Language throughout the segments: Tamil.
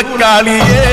சூளக்காளியே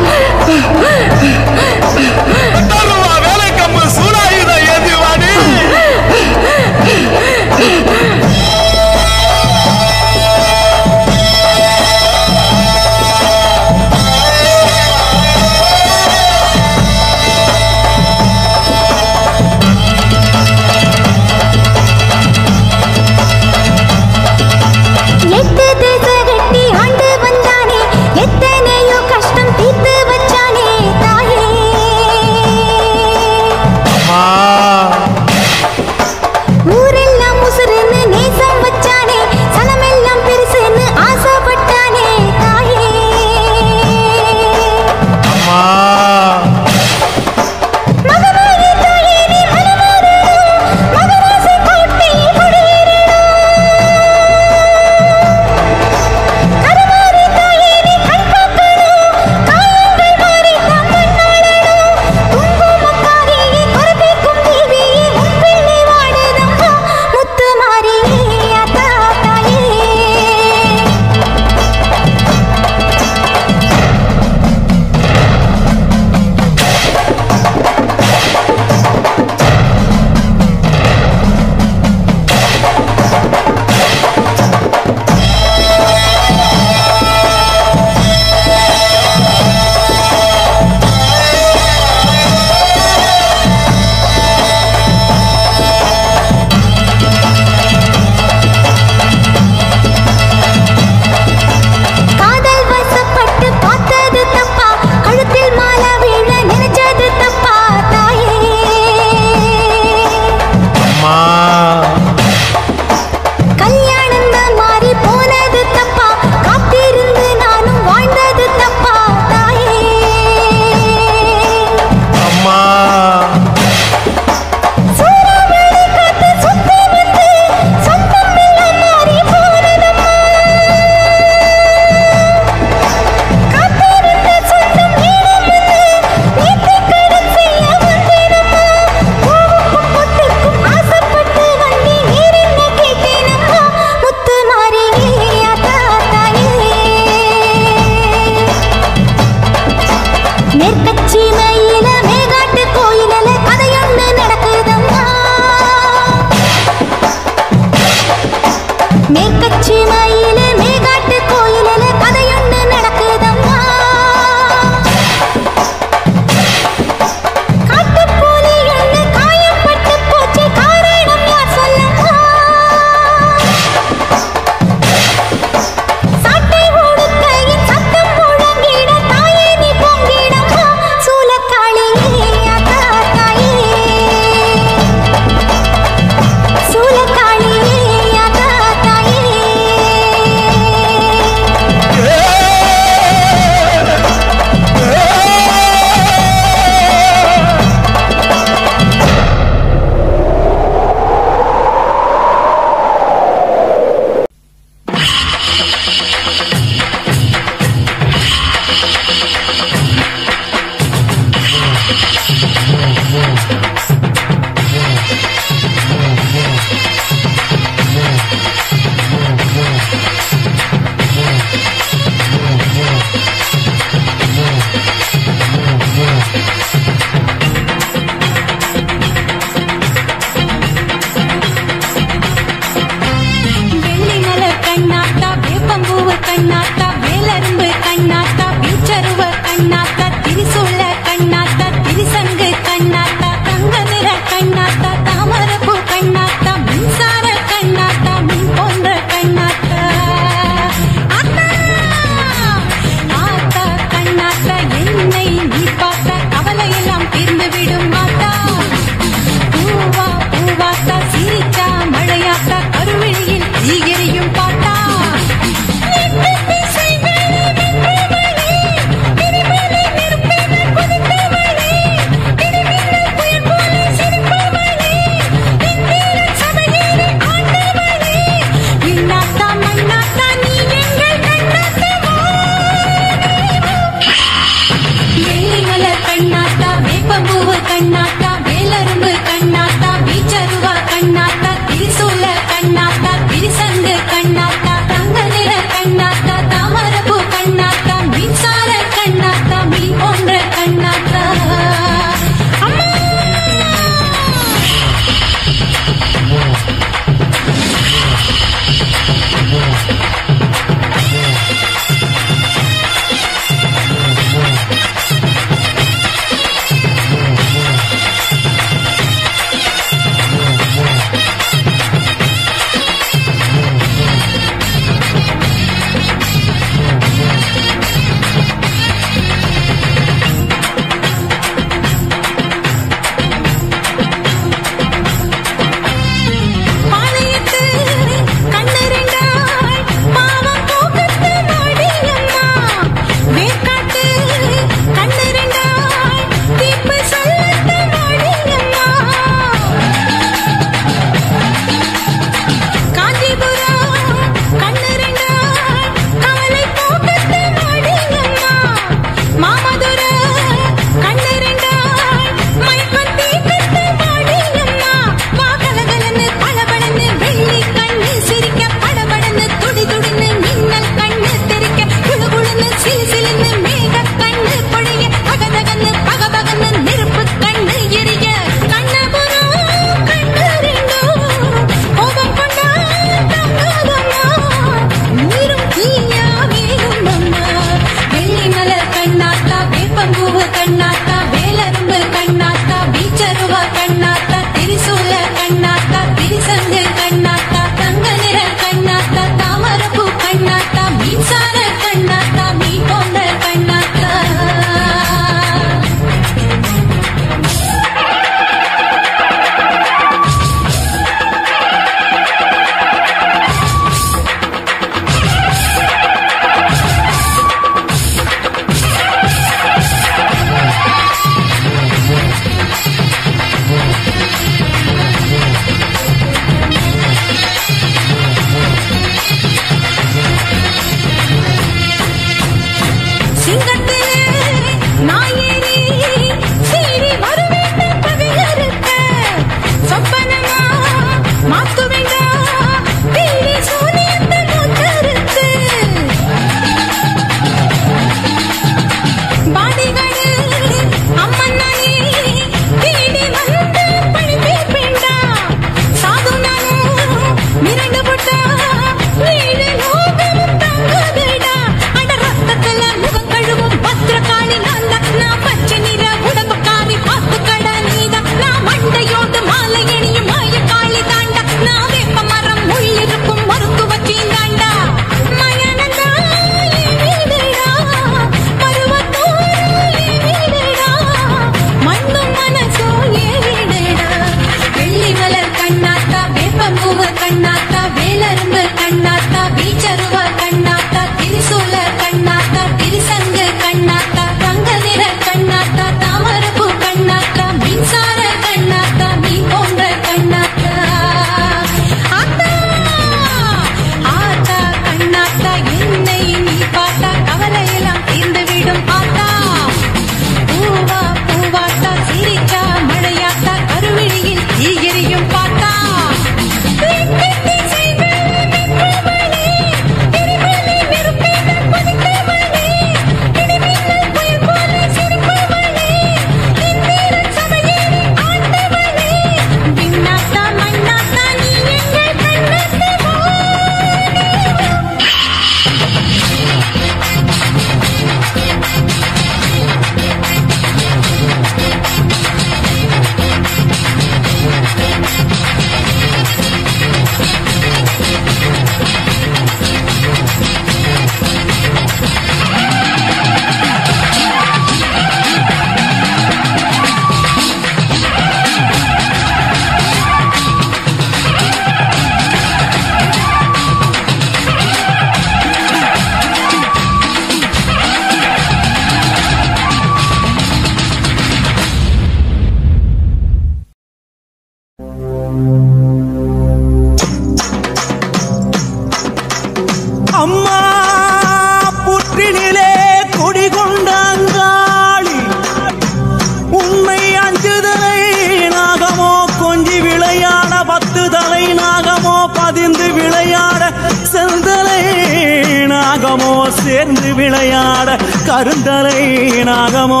கருந்தலை நாகமோ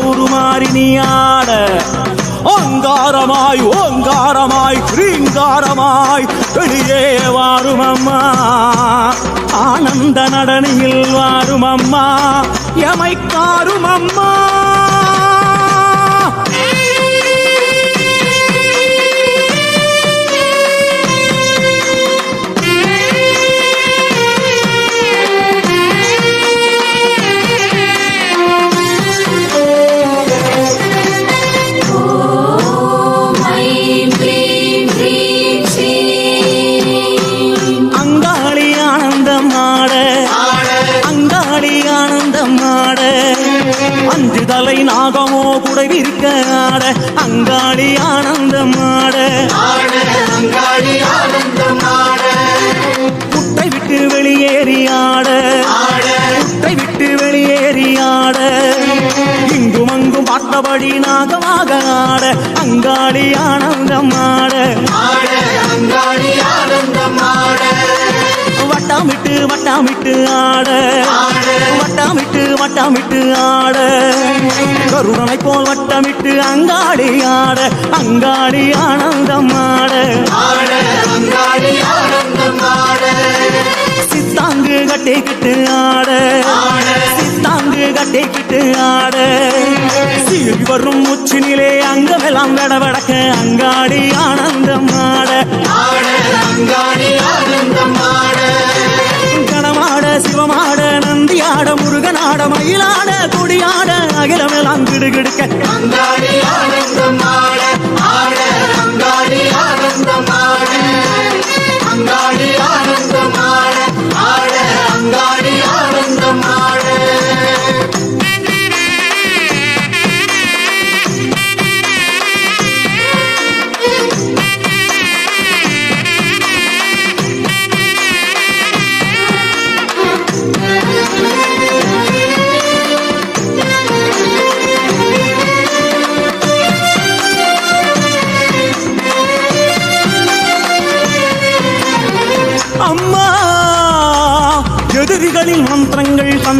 உருமாறி நீயாட. ஓங்காரமாய் ஓங்காரமாய் கிரீங்காரமாய் வெளியே வாரும் அம்மா ஆனந்த நடனியில் வாரும் அம்மா எமைக்காரும் அம்மா தலை நாகமோ குடை விரிக்க ஆட அங்காளி ஆனந்தம் ஆட. குட்டை விட்டு வெளியேறி ஆட. குட்டை விட்டு வெளியேறி ஆட. இங்கும் அங்கும் பார்த்தபடி நாகமாக ஆட அங்காளி ஆனந்தம் வட்டாமிட்டு வட்டாமிட்டு ஆட. வட்டாமிட்டு வட்டாமிட்டு ஆட. கருணனை போல் வட்டமிட்டு அங்காடி ஆட. அங்காடி ஆனந்தம் ஆட. அங்காடி ஆனந்தம் சித்தாங்கு கட்டிக்கிட்டு ஆட. சித்தாங்கு கட்டிக்கிட்டு ஆட. சீறி வரும் உச்சினிலே அங்கமெல்லாம் விடவடக்க அங்காடி ஆனந்தம் ஆட கணமாட சிவமாட நந்தியாட முருகனாட மயிலாட கொடியாட அகிலமெல்லாம் கிடுகிடுக்க. அங்காடி ஆனந்தம் ஆட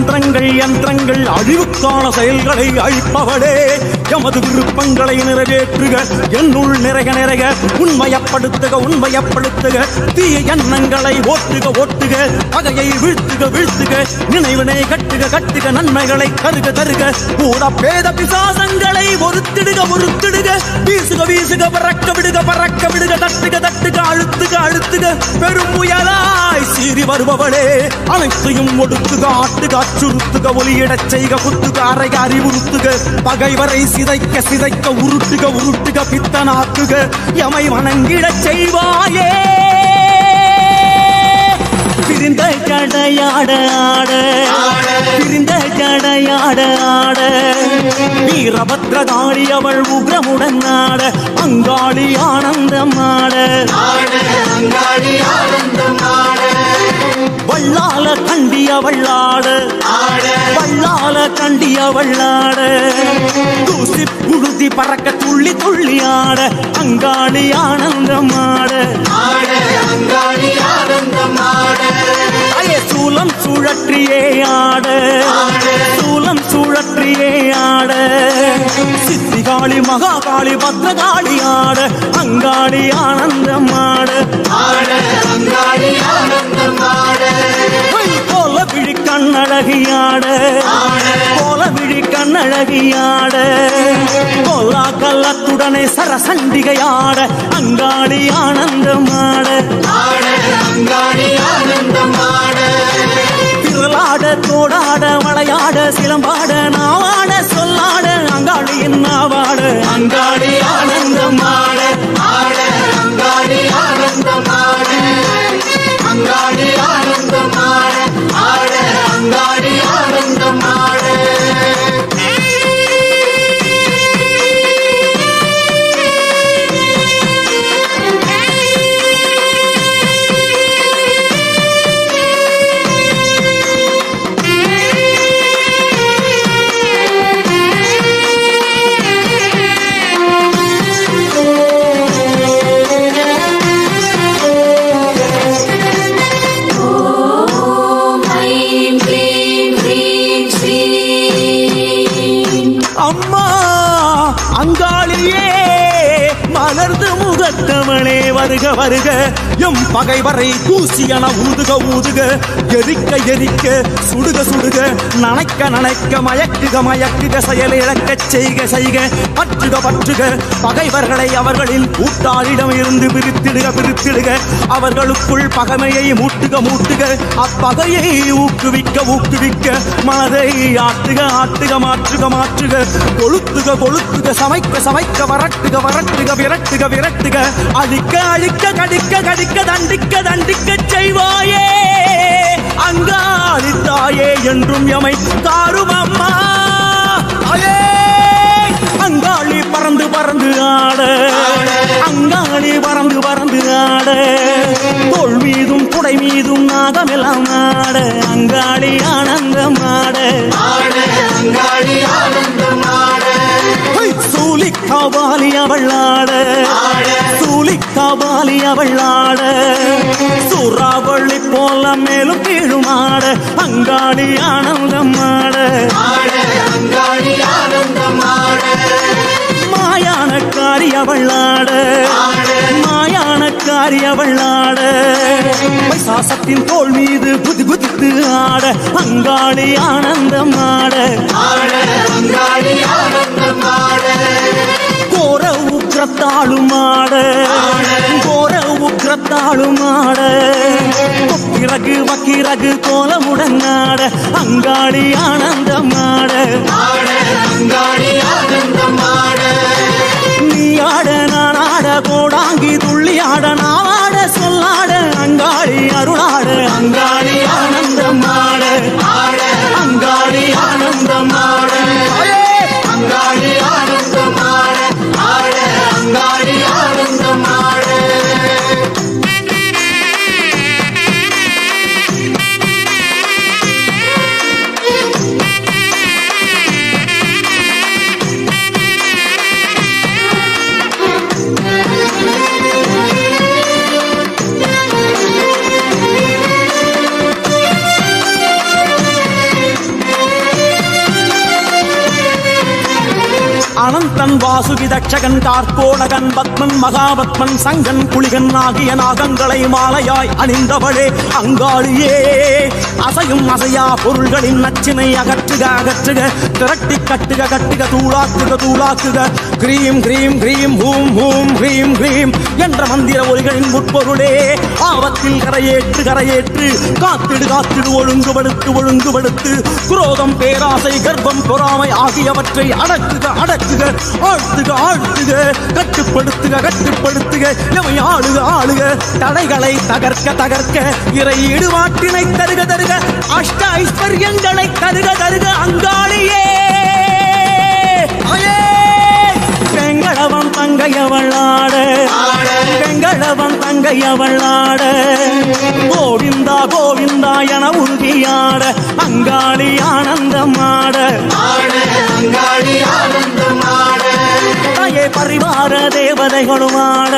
மந்திரங்கள் யந்திரங்கள் அழிவுக்கான செயல்களை அழிப்பவளே. எமது விருப்பங்களை நிறைவேற்றுக. என்னுள் நிறைக நிறைக. உண்மையப்படுத்துக உண்மையப்படுத்துக. தீய எண்ணங்களை ஓட்டுக ஓட்டுக. பகையை வீழ்த்துக வீழ்த்துக. நினைவினை கட்டுக கட்டுக. நன்மைகளை கருக தருக. கூட பேத பிசாசங்களை ஒருத்திடுக ஒருத்திடுக. வீசுக வீசுக பறக்க விடுக பறக்க விடுக தட்டுக தட்டுக அழுத்துக அழுத்துக. பெரும் முயலாய் சீறி வருபவளே. அனைத்தையும் ஒடுத்துக ஆட்டுக அச்சுறுத்துக ஒலியிடச் செய்க குத்துக அறைக அறிவுறுத்துக. பகைவரை சிதைக்க சிதைக்க உருட்டுக உருட்டுக பித்தனாக்குக. எமை வணங்கிடச் செய்வாயே. பிரிந்த கடையாட ஆட. பிரிந்த கடையாட ஆட. வீரபத்ரகாளி அவள் உக்ரமுடன் ஆட அங்காளி ஆனந்தம் ஆட. அங்காளி ஆனந்தம் ஆட. வள்ளால கண்டிய வள்ளாட வள்ளால கண்டிய வள்ளாட தூசி புழுதி பறக்க துள்ளி துள்ளி ஆட. அங்காளி ஆனந்தம் ஆட. அயே சூலம் சுழற்றியே ஆட. சூலம் சுழற்றியே ஆட. சித்திகாளி மகாகாளி பத்ரகாளி ஆட. அங்காளி ஆனந்தம் ஆட. போல விழி கண்ணழகியாட. கோல விழி கண்ணழகியாட. கோலா கல்லத்துடனே சரசண்டிகையாட. அங்காடி ஆனந்தமாட. அங்காடி ஆனந்தமாட திருளாட தோடாட வளையாட சிலம்பாட நாவாட சொல்லாட அங்காடியின் நாவாட. அங்காடி ஆனந்தமாட. அங்காடி ஆனந்தமாட. அங்காடி ஆனந்தம் மாட வருக வருக. எம் பகைவரை தூசியன ஊதுக ஊதுக. எரிக்க எரிக்க சுடுக சுடுக. நனைக்க நனைக்க மயக்குக மயக்குக செயலிழக்க செய்க செய்க. பற்றுக பற்றுக. பகைவர்களை அவர்களின் கூட்டாளிடம் இருந்து பிரித்திடுக பிரித்திடுக. அவர்களுக்குள் பகைமையை மூட்டுக மூட்டுக. அப்பகையை ஊக்குவிக்க ஊக்குவிக்க. மனதை ஆட்டுக ஆட்டுக மாற்றுக மாற்றுக. கொளுத்துக கொளுத்துக சமைக்க சமைக்க வரட்டுக வரட்டுக விரட்டுக விரட்டுக. அழிக்க அழிக்க கடிக்க கடிக்க தண்டிக்க தண்டிக்க செய்வாயே. அங்காளி தாயே என்றும் எமை தாரும் அம்மா. தாயே அங்காளி பறந்து பறந்து ஆட. அங்காளி பறந்து பறந்து ஆட. தோல் மீதும் குடை மீதும் நாகமெல்லாம் ஆட. காவாலி அவள் ஆட சூலி காவாலி அவள் ஆட சூறாவளி போல மேலும் கீழும் ஆட அங்காளி ஆனந்தம் ஆட மாயானக்காரி அவள் ஆட மாயானக்காரி அவள் ஆட பைசாசத்தின் தோல் மீது புதி புதித்து ஆட. அங்காடி ஆனந்தம் ஆட அங்காடி ஆனந்தம் ஆட கோர உக்ரத்தாளுமாட கோர உக்ரத்தாளுமாட கொக்கிரகு வக்கிரகு கோலமுடன் ஆட. அங்காளி ஆனந்தம் ஆட. நீ ஆட நான் ஆட. கோடாங்கி துள்ளி ஆட நான் ஆட சொல்லாட. அங்காடி அருளாட. அங்காடி ஆனந்த வாசுகி கார்கோடகன் பத்மன் மகாபத்மன் சங்கன் புலிகன் ஆகிய நாகங்களை மாலையாய் அணிந்தவளே அங்காளியே. அசையும் அசையா பொருள்களின் நச்சினை அகற்றுக அகற்றுக திரட்டி கட்டுக கட்டுக தூளாக்குக தூளாக்குக. கிரீம் கிரீம் கிரீம் ஹூம் ஹூம் கிரீம் கிரீம் என்ற மந்திர ஒலிகளின் உட்பொருளே. ஆபத்தில் கரையேற்று கரையேற்று காத்திடு காத்திடு ஒழுங்குபடுத்து ஒழுங்குபடுத்து. குரோதம் பேராசை கர்ப்பம் பொறாமை ஆகியவற்றை அடக்குக அடக்குக ஆழ்த்துக. ஆழ்த்துக கட்டுப்படுத்துக கட்டுப்படுத்துக. எவை ஆளுக ஆளுக. தடைகளை தகர்க்க தகர்க்க. இறை ஈடுபாட்டினை தருக தருக. அஷ்ட ஐஸ்வர்யங்களை தருக தருக அங்காளியே. ஆயே! வெங்கடவன் பெங்களவன் வெங்கடவன் தங்கையவளாட கோவிந்தா கோவிந்தா என உறுதியாட. அங்காளி ஆனந்தமாட அங்காளி ஆனந்தமாட பரிவார தேவதைகளும் ஆட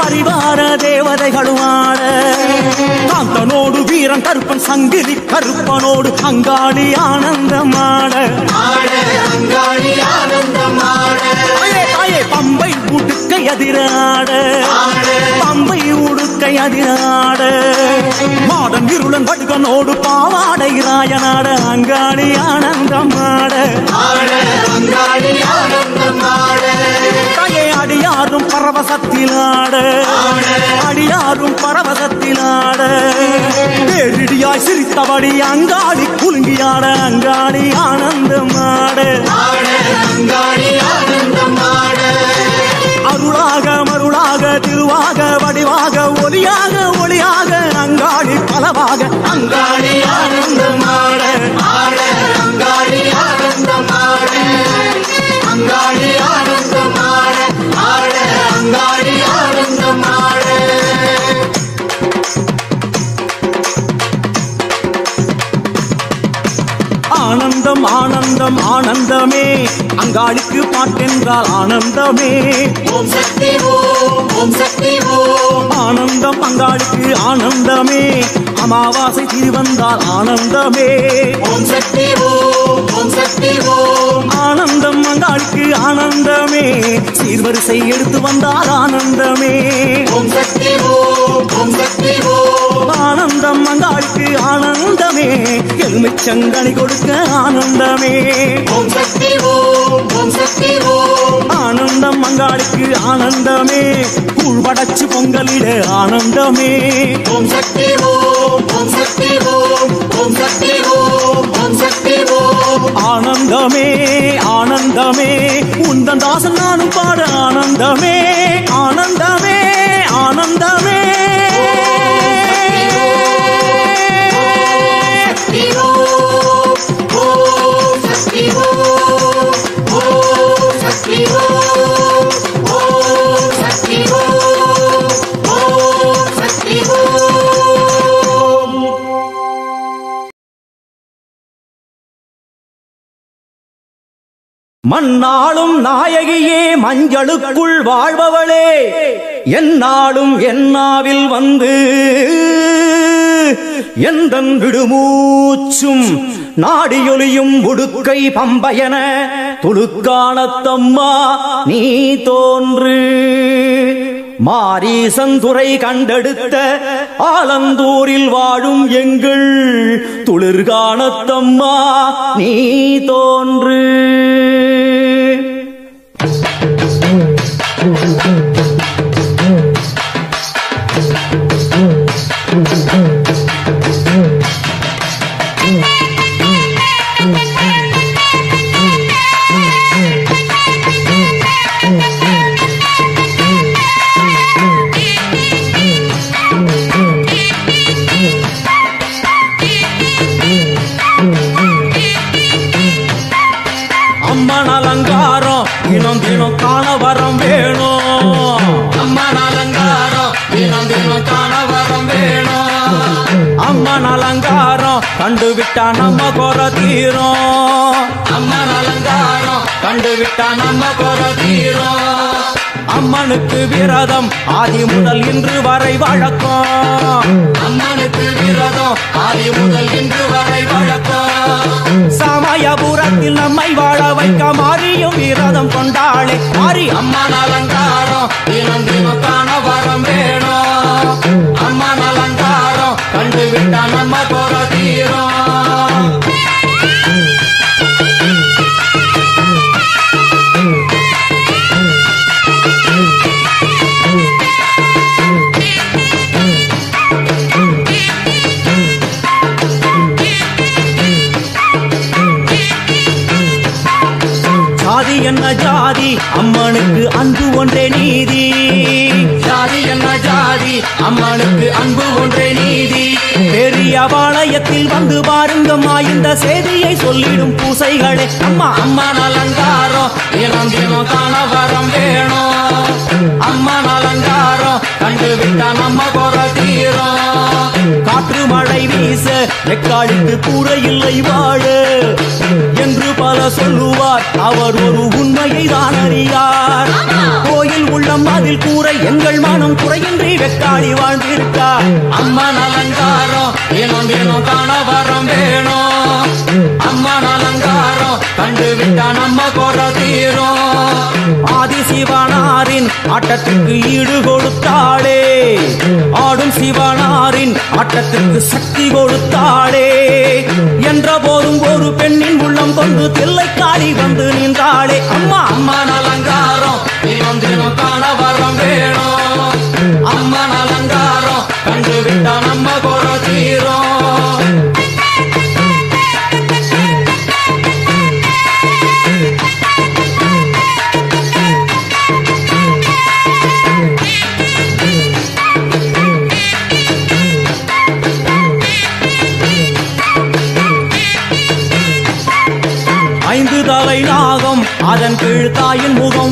பரிவார தேவதைகளும் ஆட காந்தனோடு வீரன் கருப்பன் சங்கிலி கருப்பனோடு அங்காளி ஆனந்தமாட. தாயே பம்பை உடுக்கை அதிராட. பம்பை உடுக்கை அதிராட. மாடன் இருளன் வடுகனோடு பாவாடை ராயனாட அங்காளி ஆனந்தமாட. பரவசத்திலாட அடியாரும் பரவசத்திலாட பேரிடியாய் சிரித்தபடி அங்காடி குலுங்கியாட அங்காடி ஆனந்தமாட அருளாக மருளாக திருவாக வடிவாக ஆனந்தம் ஆனந்தம் அங்காளிக்கு பாட்டென்றால் ஆனந்தமே. ஓம் சக்தி ஓம் சக்தி ஓம் ஆனந்தம் அங்காளிக்கு ஆனந்தமே. அமாவாசை திருவந்தால் ஆனந்தமே. ஓம் சக்தி ஓம் சக்தி ஓம் ஆனந்தம் அங்காளுக்கு ஆனந்தமே. சீர்வரிசை எடுத்து வந்தால் ஆனந்தமே. ஓம் சக்தி ஓம் சக்தி ஓம் ஆனந்தம் அங்காளுக்கு ஆனந்தமே. எலுமிச்சங்கனி கொடுக்க ஆனந்தமே. ஓம் சக்தி ஓம் ஓம் சக்தி ஓம். ஆனந்தம் அங்காளுக்கு ஆனந்தமே. கூழ் படைச்சு பொங்கலிட ஆனந்தமே. ஓம் சக்தி ஓம் ஓம் சக்தி ஓம் ஓம் சக்தி ஓம் ஓம் சக்தி ஓம். ஆனந்தமே ஆனந்தமே. உந்தன் தாசன் நானும் பாட ஆனந்தமே. ஆனந்தமே ஆனந்தமே மண்ணாளும் நாயகியே மஞ்சளுக்குள் வாழ்பவளே. என்னாலும் என்னாவில் வந்து எந்தன் விடுமூச்சும் நாடியொலியும் உடுக்கை பம்பயன. துளுக்கானத்தம்மா நீ தோன்று மாரீசந்துரை கண்டெடுத்த ஆலந்தூரில் வாழும் எங்கள் துளிர்காணத்தம்மா நீ தோன்று Mm-hmm. அம்மன் அலங்காரம் கண்டு விட்டா நம்ம குற தீரும். அம்மன் அலங்காரம் கண்டு விட்டா நம்ம குற தீரும். அம்மனுக்கு விரதம் ஆதி முதல் இன்று வரை வழக்கம். அம்மனுக்கு விரதம் ஆதி முதல் இன்று வரை வழக்கம். சமயபுரத்தில் நம்மை வாழ வைக்க மாறியும் விரதம் கொண்டாளே. மாறி அம்மன் அலங்காரம் தினம் தினம் காண வரம் வேணும். அம்மன் கண்டு விட்டா நம்ம போற தீரம். ஜாதி என்ன ஜாதி? அம்மனுக்கு அன்பு ஒன்றே நீதி. அம்மாளுக்கு அன்பு ஒன்றே நீதி. பெரிய பாளையத்தில் வந்து பாருங்கம்மா இந்த செய்தியை சொல்லிடும் பூசைகளே. அம்மா அம்மா நலங்காரம் தினம் தினம் காணவரம் வேணும். அம்மா நலங்காரம் கண்டு விட்டா நம்ம குற தீரும். காற்று மழை வீச எக்காலுக்கு கூட இல்லை வாழு. என்று பல சொல்லுவார் அவர் ஒரு உண்மையை தான் அறியார். கோயில் உள்ள மதில் கூற எங்கள் மனம் குறையின்றி வெக்காளி வாழ்ந்திருக்கார் அம்மன் அலங்காரம் தினம் தினம் காண வரம் வேணும். அம்மா அலங்காரம் கண்டு விட்டா நம்ம குற தீரும். ஆதி சிவனாரின் ஆட்டத்துக்கு ஈடு கொடுத்தாளே. ஆடும் சிவனாரின் ஆட்டத்துக்கு சக்தி கொடுத்தாளே. என்ற போதும் ஒரு பெண்ணின் உள்ளம் கொண்டு தில்லை தில்லைக்காளி வந்து நின்றாளே. அம்மா அம்மா அலங்காரம் தினம் தினம் காண வரம் வேணும். அம்மன் அலங்காரம் கண்டு விட்டா நம்ம குற தீரும். ஐந்து தலை நாகம் அதன் கீழ் தாயின் முகம்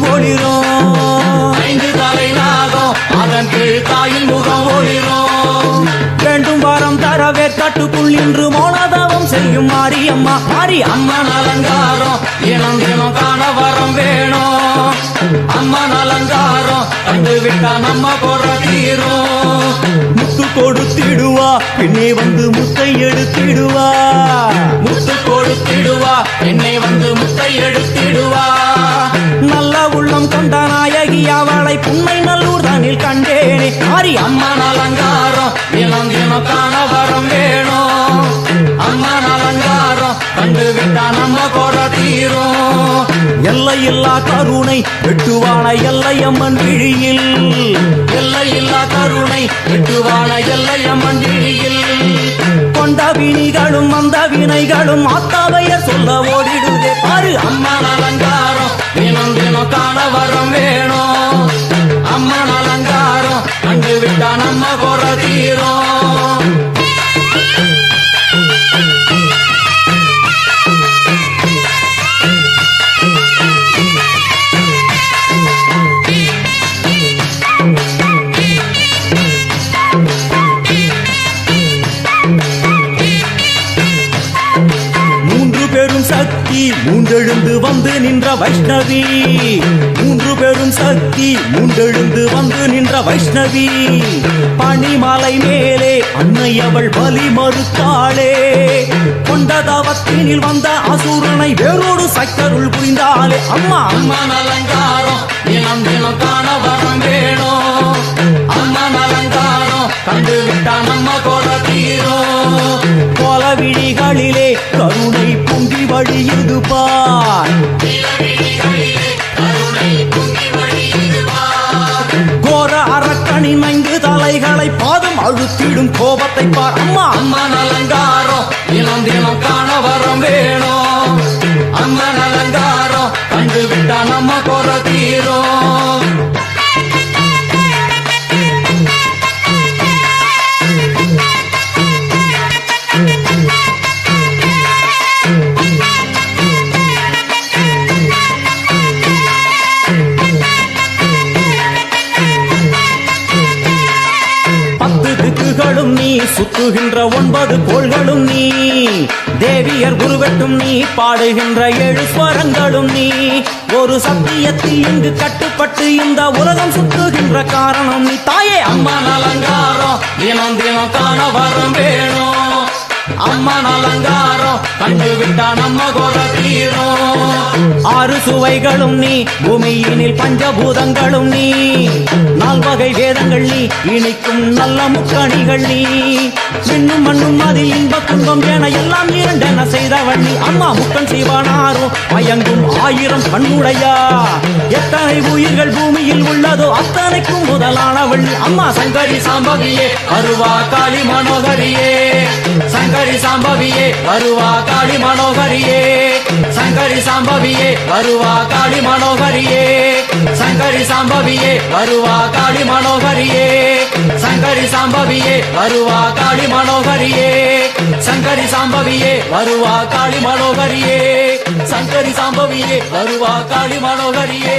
வேணும் ஹரி அம்மன் அலங்காரம் இனம் தினம் கணவரம் வேணும். அம்மன் அலங்காரம் கண்டு விட்டா நம்ம போற தீரும். முத்து கொடுத்திடுவா பின்னே வந்து முத்தை எடுத்திடுவா. முத்து கொடுத்திடுவா என்னை வந்து முத்தை எடுத்திடுவா. நல்ல உள்ளம் கொண்ட நாயகி அவளை புன்னை நல்லூர் தானில் கண்டேனே. ஹரி அம்மன் அலங்காரம் இனம் தினம் கணவரம் வேணும். அலங்காரம் விட்டா நம்ம குறை தீரும். எல்லையில்லா கருணை வெட்டுவான எல்லையம்மன் விழியில். எல்லையில்லா கருணை வெட்டுவான எல்லையம்மன் விழியில். கொண்ட வினிகளும் வந்த வினைகளும் அத்தாவைய சொல்ல ஓடிடுதே. பாரு அம்மா அம்மன் அலங்காரம். தினம் தினம் காண வரம் வேணும். அம்மன் அலங்காரம். கண்டு விட்டா நம்ம மூன்றெழுந்து வந்து நின்ற வைஷ்ணவி. மூன்று பெரும் சக்தி மூன்றெழுந்து வந்து நின்ற வைஷ்ணவி. பனிமலை மேலே அன்னை அவள் பலி மறுத்தாளே. கொண்ட தவத்தினில் வந்த அசுரனை வேறோடு சக்கருள் புரிந்தாளே. அம்மா அம்மா அலங்காரம் தினம் தினம் காண வரம் வேணும். அம்மா அலங்காரம் கண்டு விட்டா நம்ம குறை தீரும். கோல விழிகளிலே கருணை பொங்கி வழியுது. விடும் கோபத்தை பார். அம்மா அம்மா. சுத்துகின்ற ஒன்பது கோள்களும் நீ தேவியர் குருவெட்டும் நீ பாடுகின்ற ஏழு ஸ்வரங்களும் நீ. ஒரு சத்தியத்தில் இங்கு கட்டுப்பட்டு இந்த உலகம் சுற்றுகின்ற காரணம் நீ. தாயே அம்மா அலங்காரம் தினம் தினம் காண வரம் வேணும். அம்மா அலங்காரம் கண்டு விட்டா நம்ம குறை தீரும். ஆறு சுவைகளும் நீ பூமியினில் பஞ்சபூதங்களும் நீ. நால்வகை வேதங்கள் நீ இனிக்கும் நல்ல முக்கணிகள் நீ. மின்னும் மண்ணும் அதில் இன்ப துன்பம் என எல்லாம் இரண்டென செய்தவள் நீ அம்மா முக்கன் செய்வானாரோ? மயங்கும் ஆயிரம் கண்ணுடையா? எத்தனை உயிர்கள் பூமியில் உள்ளதோ அத்தனைக்கும் முதலானவள் அம்மா சங்கரி சாம்பவியே வருவா காளி மனோகரியே. சங்கரி சாம்பவியே வருவா காளி மனோகரியே. சங்கரி சாம்பவியே வருவா காளி மனோகரியே. சங்கரி சாம்பவியே வருவா காளி மனோகரியே. சங்கரி சாம்பவியே வருவா காளி காளி மனோகரியே சங்கரி சாம்பவியே வருவா காளி மனோகரியே சங்கரி சாம்பவியே வருவா காளி மனோகரியே.